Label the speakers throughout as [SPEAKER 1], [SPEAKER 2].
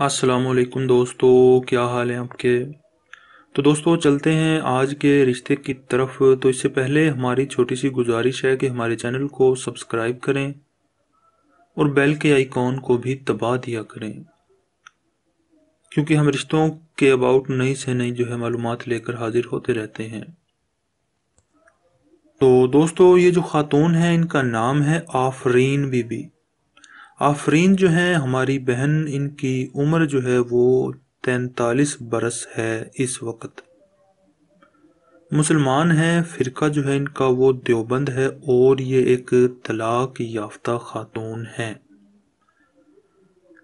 [SPEAKER 1] असलकुम दोस्तों, क्या हाल है आपके? तो दोस्तों, चलते हैं आज के रिश्ते की तरफ़। तो इससे पहले हमारी छोटी सी गुजारिश है कि हमारे चैनल को सब्सक्राइब करें और बेल के आइकॉन को भी दबा दिया करें। क्योंकि हम रिश्तों के अबाउट नई से नई जो है मालूम लेकर हाजिर होते रहते हैं। तो दोस्तों, ये जो ख़ातून है, इनका नाम है आफरीन बीबी। आफरीन जो है, हमारी बहन, इनकी उम्र जो है वो तैतालीस बरस है इस वक्त। मुसलमान है, फ़िरका जो है इनका वो देवबंद है और ये एक तलाक याफ्ता ख़ातून है।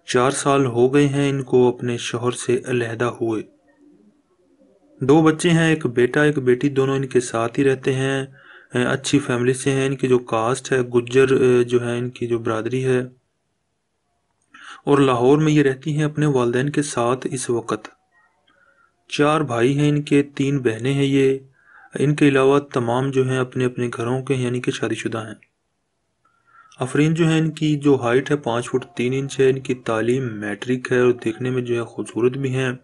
[SPEAKER 1] चार साल हो गए हैं इनको अपने शोहर से अलहदा हुए। दो बच्चे हैं, एक बेटा, एक बेटी, दोनों इनके साथ ही रहते हैं। अच्छी फैमिली से हैं, इनकी जो कास्ट है, गुज्जर जो है, इनकी जो बरदरी है। और लाहौर में ये रहती हैं अपने वालदेन के साथ इस वक्त। चार भाई हैं इनके, तीन बहनें हैं ये। इनके अलावा तमाम जो हैं अपने अपने घरों के यानी कि शादीशुदा हैं। अफरीन जो है इनकी जो हाइट है पाँच फुट तीन इंच है, इनकी तालीम मैट्रिक है और देखने में जो है खूबसूरत भी हैं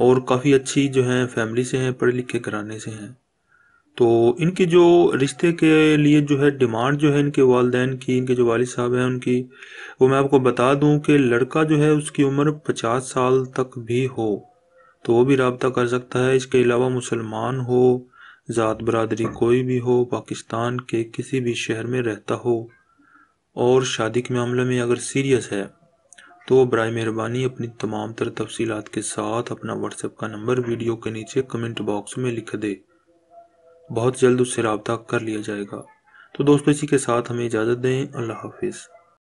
[SPEAKER 1] और काफ़ी अच्छी जो है फैमिली से हैं, पढ़े लिखे घराने से हैं। तो इनके जो रिश्ते के लिए जो है, डिमांड जो है इनके वालदेन की, इनके जो वाल साहब हैं उनकी, वो मैं आपको बता दूँ कि लड़का जो है, उसकी उम्र पचास साल तक भी हो तो वो भी रबता कर सकता है। इसके अलावा मुसलमान हो, ज़ात बरदरी कोई भी हो, पाकिस्तान के किसी भी शहर में रहता हो, और शादी के मामले में अगर सीरियस है तो बर मेहरबानी अपनी तमाम तर तफसीत के साथ अपना व्हाट्सएप का नंबर वीडियो के नीचे कमेंट बॉक्स में लिख दे। बहुत जल्द उससे रबता कर लिया जाएगा। तो दोस्तों, इसी के साथ हमें इजाज़त दें। अल्लाह हाफिज़।